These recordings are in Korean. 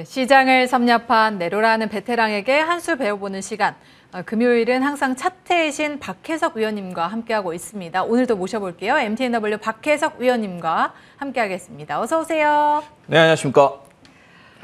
네, 시장을 섭렵한 내로라는 베테랑에게 한 수 배워보는 시간. 어, 금요일은 항상 차트의 신 박혜석 위원님과 함께하고 있습니다. 오늘도 모셔볼게요. MTNW 박혜석 위원님과 함께하겠습니다. 어서 오세요. 네, 안녕하십니까.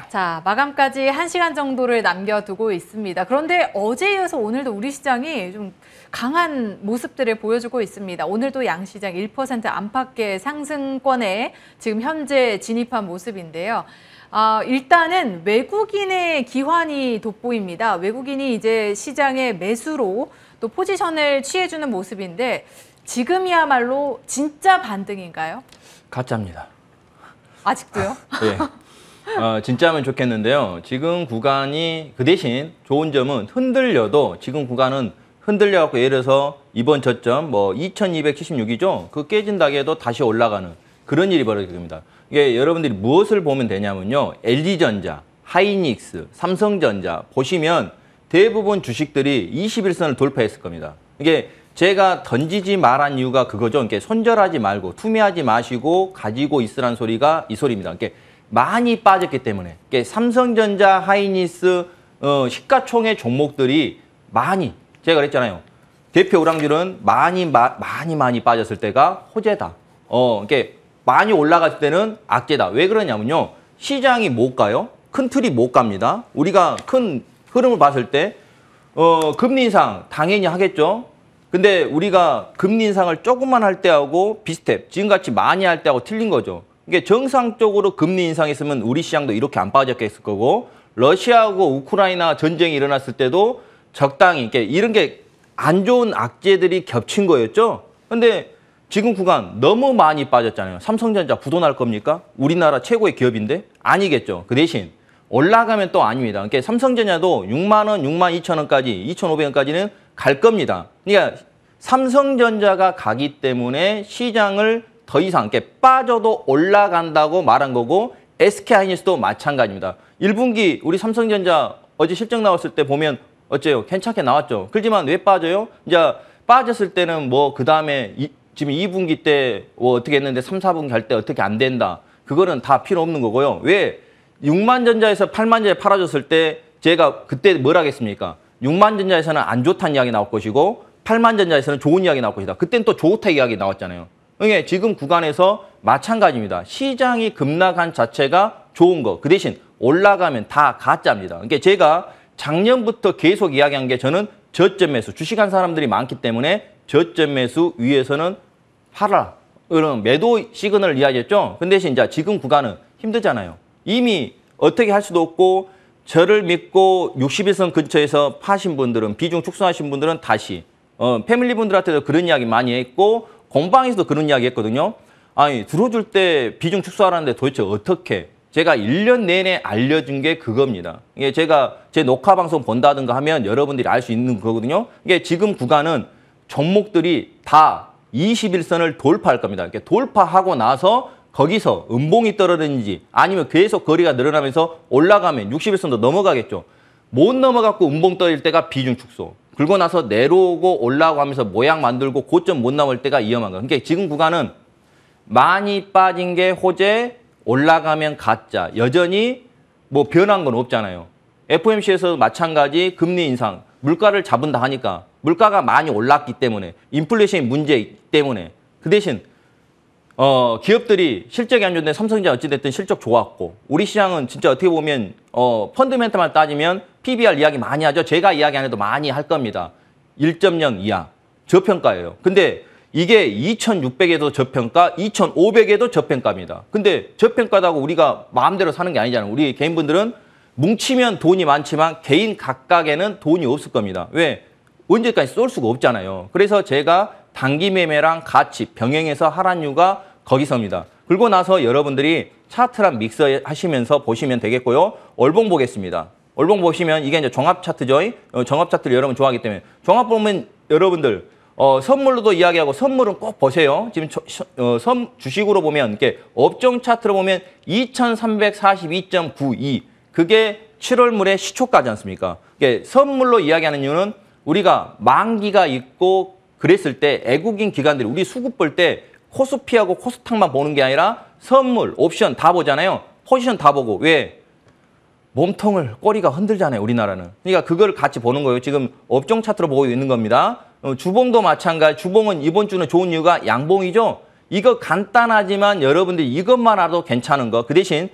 자, 마감까지 한시간 정도를 남겨두고 있습니다. 그런데 어제에 이어서 오늘도 우리 시장이 좀 강한 모습들을 보여주고 있습니다. 오늘도 양시장 1% 안팎의 상승권에 지금 현재 진입한 모습인데요. 아, 일단은 외국인의 기환이 돋보입니다. 외국인이 이제 시장의 매수로 또 포지션을 취해주는 모습인데 지금이야말로 진짜 반등인가요? 가짜입니다. 아직도요? 예. 어, 진짜면 좋겠는데요. 지금 구간이 그 대신 좋은 점은 흔들려도 지금 구간은 흔들려갖고 예를 들어서 이번 저점 뭐 2276이죠. 그 깨진다고 해도 다시 올라가는 그런 일이 벌어지게 됩니다. 이게 여러분들이 무엇을 보면 되냐면요. LG전자, 하이닉스, 삼성전자 보시면 대부분 주식들이 21선을 돌파했을 겁니다. 이게 제가 던지지 말한 이유가 그거죠. 이렇게 손절하지 말고 투매하지 마시고 가지고 있으란 소리가 이 소리입니다. 이렇게 많이 빠졌기 때문에 이게 삼성전자, 하이닉스 어, 시가총액 종목들이 많이 제가 그랬잖아요. 대표 우량주는 많이 마, 많이 많이 빠졌을 때가 호재다. 어, 이게 많이 올라갔을 때는 악재다. 왜 그러냐면요. 시장이 못 가요. 큰 틀이 못 갑니다. 우리가 큰 흐름을 봤을 때 어, 금리 인상 당연히 하겠죠. 근데 우리가 금리 인상을 조금만 할 때하고 비슷해. 지금같이 많이 할 때하고 틀린 거죠. 이게 정상적으로 금리 인상했으면 우리 시장도 이렇게 안 빠졌겠을 거고 러시아하고 우크라이나 전쟁이 일어났을 때도 적당히 이렇게 이런 게 안 좋은 악재들이 겹친 거였죠. 근데 지금 구간 너무 많이 빠졌잖아요. 삼성전자 부도날 겁니까? 우리나라 최고의 기업인데? 아니겠죠. 그 대신 올라가면 또 아닙니다. 그러니까 삼성전자도 6만 원, 6만 2천 원까지, 2,500원까지는 갈 겁니다. 그러니까 삼성전자가 가기 때문에 시장을 더 이상 이렇게 빠져도 올라간다고 말한 거고 SK하이닉스도 마찬가지입니다. 1분기 우리 삼성전자 어제 실적 나왔을 때 보면 어째요? 괜찮게 나왔죠. 그렇지만 왜 빠져요? 이제 빠졌을 때는 뭐 그 다음에 지금 2분기 때 뭐 어떻게 했는데 3, 4분기 할 때 어떻게 안 된다. 그거는 다 필요 없는 거고요. 왜 6만 전자에서 8만 전자에 팔아줬을 때 제가 그때 뭘 하겠습니까? 6만 전자에서는 안 좋다는 이야기 나올 것이고 8만 전자에서는 좋은 이야기 나올 것이다. 그때는 또 좋다 이야기 나왔잖아요. 그러니까 지금 구간에서 마찬가지입니다. 시장이 급락한 자체가 좋은 거. 그 대신 올라가면 다 가짜입니다. 그러니까 제가 작년부터 계속 이야기한 게 저는 저점 매수, 주식한 사람들이 많기 때문에 저점 매수 위에서는 팔아. 그런 매도 시그널을 이야기했죠. 근데 이제 지금 구간은 힘들잖아요. 이미 어떻게 할 수도 없고 저를 믿고 61선 근처에서 파신 분들은 비중 축소하신 분들은 다시 어, 패밀리 분들한테도 그런 이야기 많이 했고 공방에서도 그런 이야기 했거든요. 아니 들어줄 때 비중 축소하라는데 도대체 어떻게 제가 1년 내내 알려준 게 그겁니다. 이게 제가 제 녹화 방송 본다든가 하면 여러분들이 알 수 있는 거거든요. 이게 지금 구간은 종목들이 다 21선을 돌파할 겁니다. 이렇게 돌파하고 나서 거기서 음봉이 떨어지는지 아니면 계속 거리가 늘어나면서 올라가면 61선도 넘어가겠죠. 못 넘어갖고 음봉 떨어질 때가 비중 축소. 그러고 나서 내려오고 올라오고 하면서 모양 만들고 고점 못 나올 때가 위험한 거. 그러니까 지금 구간은 많이 빠진 게 호재, 올라가면 가짜. 여전히 뭐 변한 건 없잖아요. FOMC에서 마찬가지 금리 인상, 물가를 잡은다 하니까 물가가 많이 올랐기 때문에 인플레이션이 문제 때문에 그 대신 어, 기업들이 실적이 안 좋은데 삼성전자 어찌됐든 실적 좋았고 우리 시장은 진짜 어떻게 보면 어, 펀드멘트만 따지면 PBR 이야기 많이 하죠. 제가 이야기 안 해도 많이 할 겁니다. 1.0 이하 저평가예요. 근데 이게 2,600에도 저평가, 2,500에도 저평가입니다. 근데 저평가다고 우리가 마음대로 사는 게 아니잖아요. 우리 개인분들은 뭉치면 돈이 많지만 개인 각각에는 돈이 없을 겁니다. 왜? 언제까지 쏠 수가 없잖아요. 그래서 제가 단기 매매랑 같이 병행해서 하란 이유가 거기서입니다. 그리고 나서 여러분들이 차트랑 믹서 하시면서 보시면 되겠고요. 월봉 보겠습니다. 월봉 보시면 이게 이제 종합 차트죠. 어, 종합 차트를 여러분 좋아하기 때문에 종합 보면 여러분들 어, 선물로도 이야기하고 선물은 꼭 보세요. 지금 저, 어, 선, 주식으로 보면 이렇게 업종 차트로 보면 2342.92 그게 7월물의 시초가지 않습니까? 이게 선물로 이야기하는 이유는 우리가 만기가 있고 그랬을 때 애국인 기관들이 우리 수급 볼 때 코스피하고 코스닥만 보는 게 아니라 선물, 옵션 다 보잖아요. 포지션 다 보고 왜? 몸통을 꼬리가 흔들잖아요, 우리나라는. 그러니까 그걸 같이 보는 거예요. 지금 업종 차트로 보고 있는 겁니다. 어, 주봉도 마찬가지. 주봉은 이번 주는 좋은 이유가 양봉이죠. 이거 간단하지만 여러분들이 이것만 알아도 괜찮은 거. 그 대신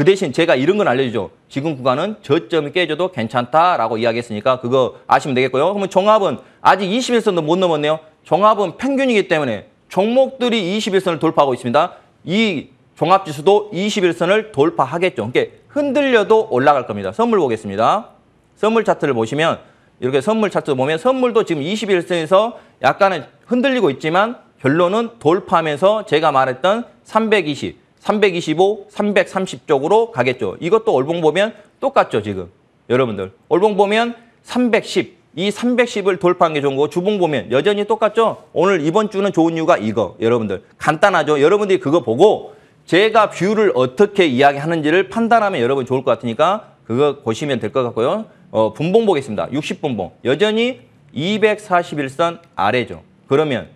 그 대신 제가 이런 건 알려주죠. 지금 구간은 저점이 깨져도 괜찮다라고 이야기했으니까 그거 아시면 되겠고요. 그러면 종합은 아직 21선도 못 넘었네요. 종합은 평균이기 때문에 종목들이 21선을 돌파하고 있습니다. 이 종합지수도 21선을 돌파하겠죠. 그러니까 흔들려도 올라갈 겁니다. 선물 보겠습니다. 선물 차트를 보시면 이렇게 선물 차트 보면 선물도 지금 21선에서 약간은 흔들리고 있지만 결론은 돌파하면서 제가 말했던 320, 325, 330 쪽으로 가겠죠. 이것도 올봉 보면 똑같죠, 지금. 여러분들. 월봉 보면 310, 이 310을 돌파한 게 좋은 거고 주봉 보면 여전히 똑같죠? 오늘 이번 주는 좋은 이유가 이거. 여러분들. 간단하죠? 여러분들이 그거 보고 제가 view를 어떻게 이야기하는지를 판단하면 여러분 좋을 것 같으니까 그거 보시면 될 것 같고요. 어, 분봉 보겠습니다. 60분봉. 여전히 240일선 아래죠. 그러면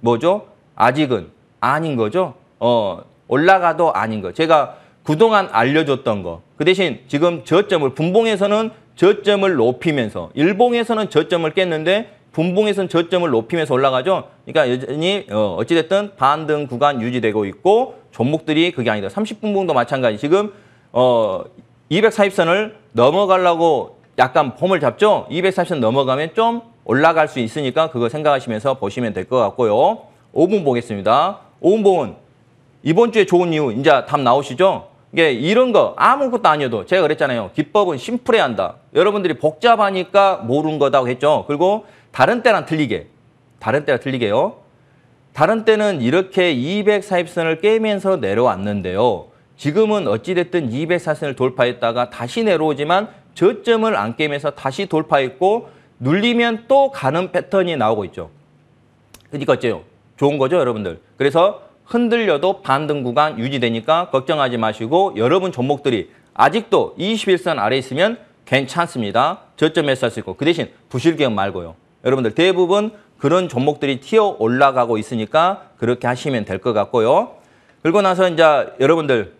뭐죠? 아직은 아닌 거죠. 어, 올라가도 아닌 거. 제가 그동안 알려줬던 거. 그 대신 지금 저점을 분봉에서는 저점을 높이면서 일봉에서는 저점을 깼는데 분봉에서는 저점을 높이면서 올라가죠. 그러니까 여전히 어, 어찌됐든 반등 구간 유지되고 있고 종목들이 그게 아니다. 30분봉도 마찬가지. 지금 어, 240선을 넘어가려고 약간 폼을 잡죠. 240선 넘어가면 좀 올라갈 수 있으니까 그거 생각하시면서 보시면 될 것 같고요. 5분 보겠습니다. 5분 봉은 이번 주에 좋은 이유 이제 답 나오시죠? 이게 이런 거 아무것도 아니어도 제가 그랬잖아요. 기법은 심플해야 한다. 여러분들이 복잡하니까 모르는 거다고 했죠. 그리고 다른 때랑 틀리게 다른 때랑 틀리게요. 다른 때는 이렇게 240선을 깨면서 내려왔는데요. 지금은 어찌됐든 240선을 돌파했다가 다시 내려오지만 저점을 안 깨면서 다시 돌파했고 눌리면 또 가는 패턴이 나오고 있죠. 그러니까 어째요? 좋은 거죠, 여러분들. 그래서 흔들려도 반등 구간 유지되니까 걱정하지 마시고 여러분 종목들이 아직도 21선 아래 있으면 괜찮습니다. 저점에서 할 수 있고 그 대신 부실기업 말고요. 여러분들 대부분 그런 종목들이 튀어 올라가고 있으니까 그렇게 하시면 될 것 같고요. 그리고 나서 이제 여러분들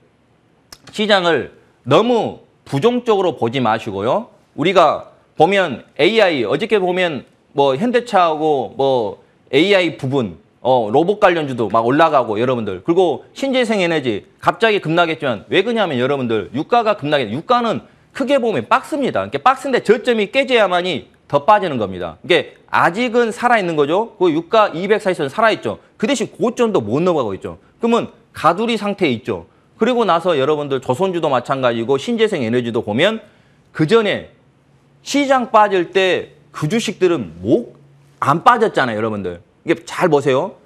시장을 너무 부정적으로 보지 마시고요. 우리가 보면 AI 어저께 보면 뭐 현대차하고 뭐 AI 부분 어 로봇 관련주도 막 올라가고 여러분들 그리고 신재생 에너지 갑자기 급락했지만 왜 그러냐면 여러분들 유가가 급락했 유가는 크게 보면 박스입니다. 이게 박스인데 저점이 깨져야만이 더 빠지는 겁니다. 이게 아직은 살아 있는 거죠. 그 유가 240선 살아 있죠. 그 대신 고점도 못 넘어가고 있죠. 그러면 가두리 상태에 있죠. 그리고 나서 여러분들 조선주도 마찬가지고 신재생 에너지도 보면 그 전에 시장 빠질 때 그 주식들은 목 안 빠졌잖아요, 여러분들. 이게 잘 보세요.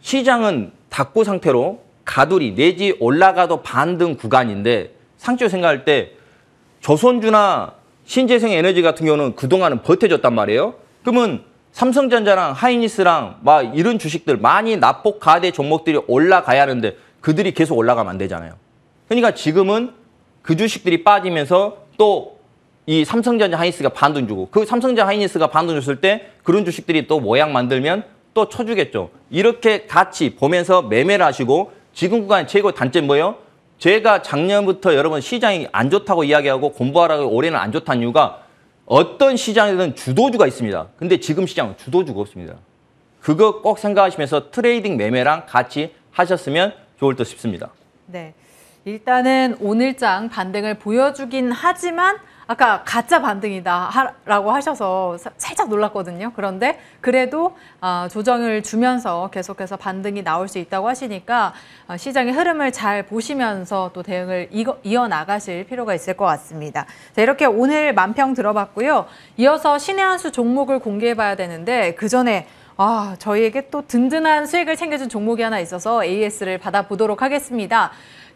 시장은 닫고 상태로 가두리 내지 올라가도 반등 구간인데 상표 생각할 때 조선주나 신재생 에너지 같은 경우는 그동안은 버텨줬단 말이에요. 그러면 삼성전자랑 하이니스랑 막 이런 주식들 많이 납폭 가대 종목들이 올라가야 하는데 그들이 계속 올라가면 안 되잖아요. 그러니까 지금은 그 주식들이 빠지면서 또 이 삼성전자 하이닉스가 반등 주고 그 삼성전자 하이닉스가 반등 줬을 때 그런 주식들이 또 모양 만들면 또 쳐주겠죠. 이렇게 같이 보면서 매매를 하시고 지금 구간 최고 단점 뭐예요? 제가 작년부터 여러분 시장이 안 좋다고 이야기하고 공부하라고 올해는 안 좋다는 이유가 어떤 시장에든 주도주가 있습니다. 근데 지금 시장은 주도주가 없습니다. 그거 꼭 생각하시면서 trading 매매랑 같이 하셨으면 좋을 듯 싶습니다. 네. 일단은 오늘장 반등을 보여주긴 하지만 아까 가짜 반등이다라고 하셔서 사- 살짝 놀랐거든요. 그런데 그래도 어, 조정을 주면서 계속해서 반등이 나올 수 있다고 하시니까 어, 시장의 흐름을 잘 보시면서 또 대응을 이어나가실 필요가 있을 것 같습니다. 자, 이렇게 오늘 만평 들어봤고요. 이어서 신의 한 수 종목을 공개해봐야 되는데 그 전에 아, 저희에게 또 든든한 수익을 챙겨준 종목이 하나 있어서 AS를 받아보도록 하겠습니다.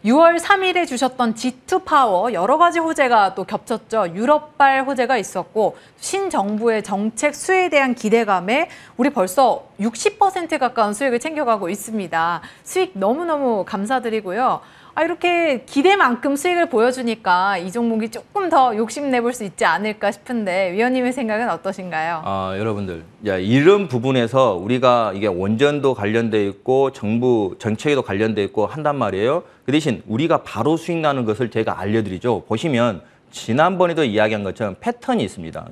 6월 3일에 주셨던 G2 파워 여러 가지 호재가 또 겹쳤죠. 유럽발 호재가 있었고 신정부의 정책 수혜에 대한 기대감에 우리 벌써 60% 가까운 수익을 챙겨가고 있습니다. 수익 너무너무 감사드리고요. 아, 이렇게 기대만큼 수익을 보여주니까 이 종목이 조금 더 욕심내볼 수 있지 않을까 싶은데 위원님의 생각은 어떠신가요? 아, 여러분들, 야, 이런 부분에서 우리가 이게 원전도 관련돼 있고 정부 정책에도 관련돼 있고 한단 말이에요. 그 대신 우리가 바로 수익 나는 것을 제가 알려드리죠. 보시면 지난번에도 이야기한 것처럼 패턴이 있습니다.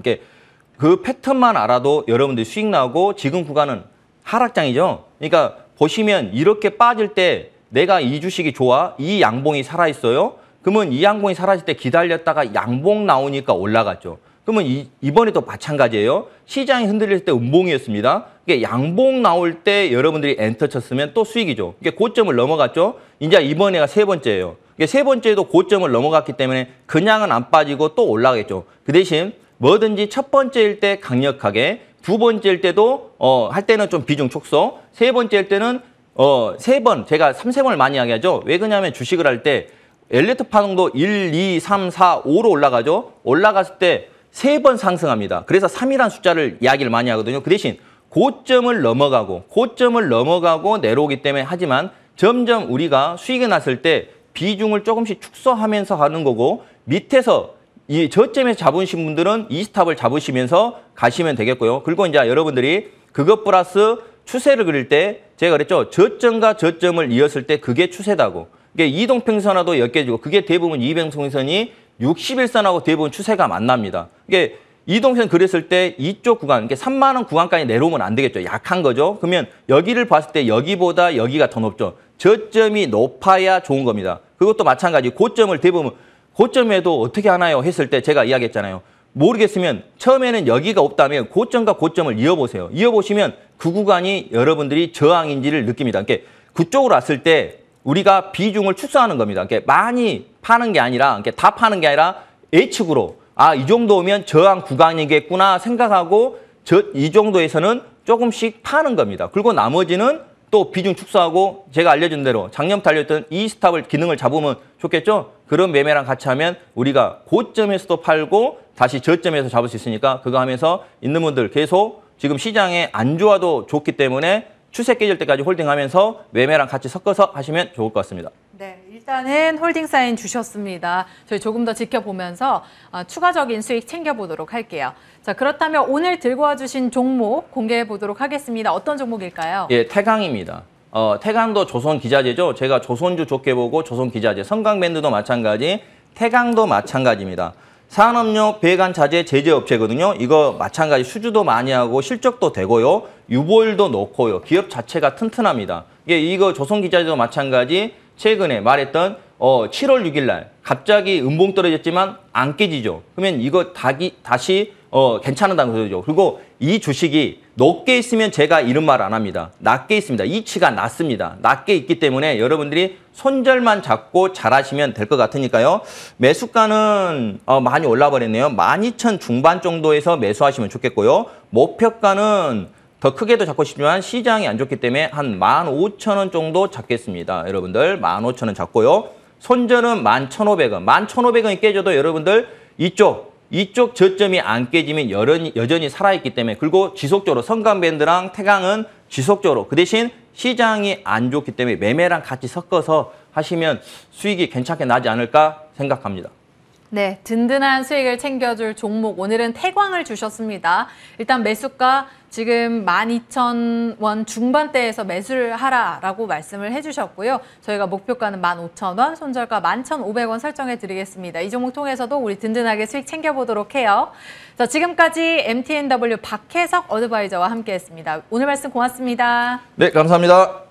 그 패턴만 알아도 여러분들이 수익 나고 지금 구간은 하락장이죠. 그러니까 보시면 이렇게 빠질 때 내가 이 주식이 좋아, 이 양봉이 살아 있어요. 그러면 이 양봉이 사라질 때 기다렸다가 양봉 나오니까 올라갔죠. 그러면 이, 이번에도 마찬가지예요. 시장이 흔들릴 때 음봉이었습니다. 이게 양봉 나올 때 여러분들이 엔터 쳤으면 또 수익이죠. 이게 고점을 넘어갔죠. 이제 이번에가 세 번째예요. 이게 세 번째도 고점을 넘어갔기 때문에 그냥은 안 빠지고 또 올라가겠죠. 그 대신 뭐든지 첫 번째일 때 강력하게, 두 번째일 때도 어, 할 때는 좀 비중 축소, 세 번째일 때는 어, 세 번, 제가 삼세 번을 많이 이야기하죠. 왜 그러냐면 주식을 할 때 엘리트 파동도 1, 2, 3, 4, 5로 올라가죠. 올라갔을 때 세 번 상승합니다. 그래서 3이라는 숫자를 이야기를 많이 하거든요. 그 대신 고점을 넘어가고 고점을 넘어가고 내려오기 때문에 하지만 점점 우리가 수익이 났을 때 비중을 조금씩 축소하면서 하는 거고 밑에서 이 저점에서 잡으신 분들은 이 스탑을 잡으시면서 가시면 되겠고요. 그리고 이제 여러분들이 그것 플러스 추세를 그릴 때 제가 그랬죠. 저점과 저점을 이었을 때 그게 추세다고. 이게 이동평선하도 엮여지고 그게 대부분 이병송선이 60일선하고 대부분 추세가 만납니다. 이게 이동평선 그렸을 때 이쪽 구간, 이게 3만 원 구간까지 내려오면 안 되겠죠. 약한 거죠. 그러면 여기를 봤을 때 여기보다 여기가 더 높죠. 저점이 높아야 좋은 겁니다. 그것도 마찬가지. 고점을 대부분 고점에도 어떻게 하나요? 했을 때 제가 이야기했잖아요. 모르겠으면 처음에는 여기가 없다면 고점과 고점을 이어보세요. 이어보시면 그 구간이 여러분들이 저항인지를 느낍니다. 그러니까 그쪽으로 왔을 때 우리가 비중을 축소하는 겁니다. 그러니까 많이 파는 게 아니라 그러니까 다 파는 게 아니라 H축으로 아, 이 정도 오면 저항 구간이겠구나 생각하고 저, 이 정도에서는 조금씩 파는 겁니다. 그리고 나머지는 또 비중 축소하고 제가 알려준 대로 작년부터 알려줬던 이 스탑을 기능을 잡으면 좋겠죠? 그런 매매랑 같이 하면 우리가 고점에서도 팔고 다시 저점에서 잡을 수 있으니까 그거 하면서 있는 분들 계속 지금 시장에 안 좋아도 좋기 때문에 추세 깨질 때까지 홀딩하면서 매매랑 같이 섞어서 하시면 좋을 것 같습니다. 네, 일단은 홀딩 사인 주셨습니다. 저희 조금 더 지켜보면서 어, 추가적인 수익 챙겨보도록 할게요. 자, 그렇다면 오늘 들고 와주신 종목 공개해 보도록 하겠습니다. 어떤 종목일까요? 예, 태광입니다. 어, 태광도 조선 기자재죠. 제가 조선주 좋게 보고 조선 기자재, 성광벤드도 마찬가지, 태광도 마찬가지입니다. 산업용 배관 자재 제조 업체거든요. 이거 마찬가지 수주도 많이 하고 실적도 되고요. 유보율도 높고요. 기업 자체가 튼튼합니다. 이게 이거 조선 기자재도 마찬가지 최근에 말했던 어 7월 6일 날 갑자기 음봉 떨어졌지만 안 깨지죠. 그러면 이거 다기, 다시 어 괜찮다는 거죠. 그리고 이 주식이 높게 있으면 제가 이런 말 안 합니다. 낮게 있습니다. 이치가 낮습니다. 낮게 있기 때문에 여러분들이 손절만 잡고 잘하시면 될 것 같으니까요. 매수가는 어, 많이 올라 버렸네요. 12,000 중반 정도에서 매수하시면 좋겠고요. 목표가는 더 크게도 잡고 싶지만 시장이 안 좋기 때문에 한 15,000원 정도 잡겠습니다. 여러분들 15,000원 잡고요. 손절은 11,500원. 11,500원이 깨져도 여러분들 이쪽 이쪽 저점이 안 깨지면 여전히, 여전히 살아있기 때문에 그리고 지속적으로 성강밴드랑 태강은 지속적으로 그 대신 시장이 안 좋기 때문에 매매랑 같이 섞어서 하시면 수익이 괜찮게 나지 않을까 생각합니다. 네, 든든한 수익을 챙겨줄 종목 오늘은 태광을 주셨습니다. 일단 매수가 지금 12,000원 중반대에서 매수를 하라라고 말씀을 해주셨고요. 저희가 목표가는 15,000원, 손절가 11,500원 설정해 드리겠습니다. 이 종목 통해서도 우리 든든하게 수익 챙겨보도록 해요. 자, 지금까지 MTNW 박혜석 어드바이저와 함께했습니다. 오늘 말씀 고맙습니다. 네, 감사합니다.